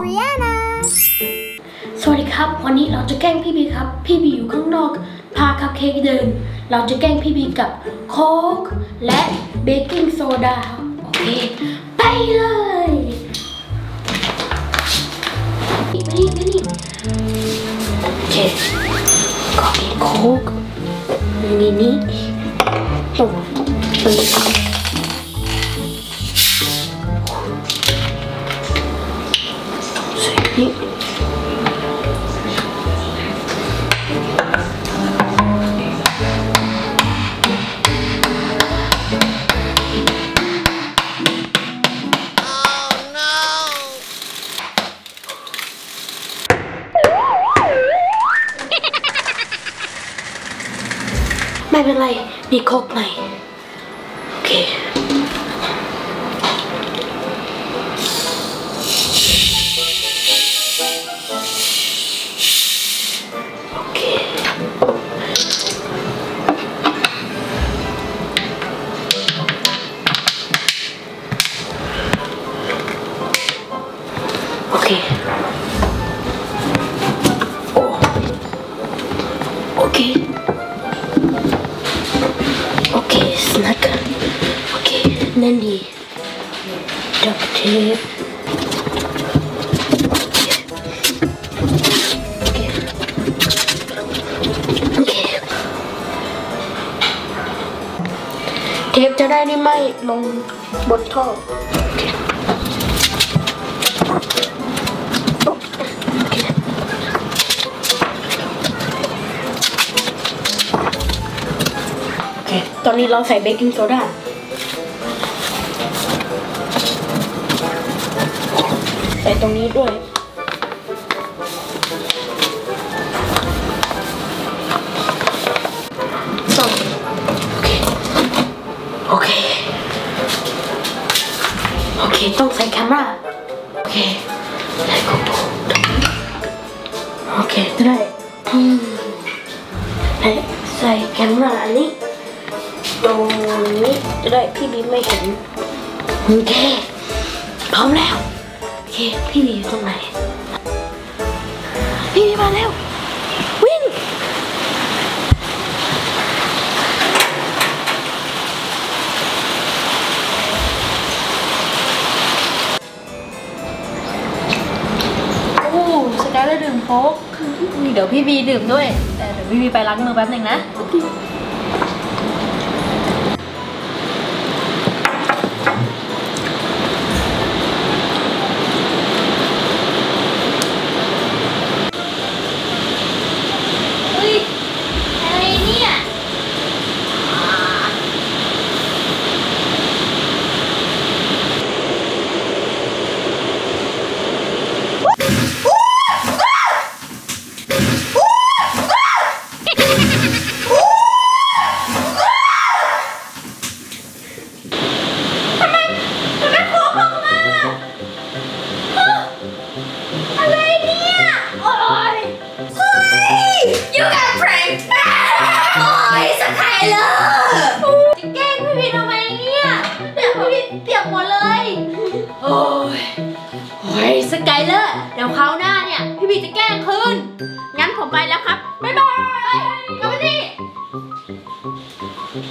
Brianna สวัสดีครับ วันนี้เราจะแกล้งพี่บีครับ พี่บีอยู่ข้างนอก พาคัพเค้กเดิน เราจะแกล้งพี่บีกับโค้กและเบกกิ้งโซดา โอเค ไปเลยนี่นี่นี่โอเคก็มีโค้กมีนี่ตรงต รงใส่นี่ไม่เป็นไร มีโคกใหม่โอเค โอเค โอ้โอเค โอเคสนักโอเคแน่นดีดักเทปโอเคโอเคเทปจะได้ไม่ลงบนท่อ อเคตอนนี้เราใส่เบกกิ้งโซดาใส่ตรงนี้ด้วยสองโอเคโอเค โอเค ต้องใส่แคมราโอเคได้กูโอเคได้อืมให้ใส่แคมราอันนี้ ตรงนี้จะได้พี่บีไม่เห็นโอเคพร้อมแล้วโอเคพี่บีอยู่ตรงไหนพี่บีมาแล้ววิ่งโอ้สกายเลยดื่มโค้กเดี๋ยวพี่บีดื่มด้วยแต่เดี๋ยวพี่บีไปล้างมือแป๊บหนึ่งนะ ดี๋ยวเขาวหน้าเนี่ย พี่บีจะแก้คืน งั้นผมไปแล้วครับ บ๊ายบายกลับมาสิ